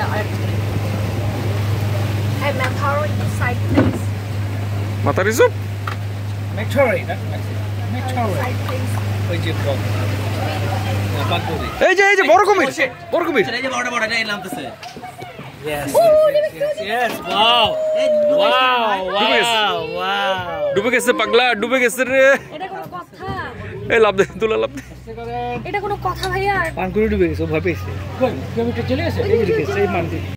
The arcade. And Macaro inside place. মাথা রিসুপ মেট্রোরে না মেট্রোরে ওই যে এই যে এই যে বড় কুমির বড় কুমির এই যে বড় বড় এই নামতেছে yes yes wow wow wow wow ডুবে গেছে পাগলা ডুবে গেছে রে এটা কোনো কথা এই লাভ দে তুলা লাভ দে। এটা কোনো কথা ভাইয়া? পানকুড়ি ডুবে গেছে ভয় পেয়েছে। চলে গেছে? এই দিকে সেই মান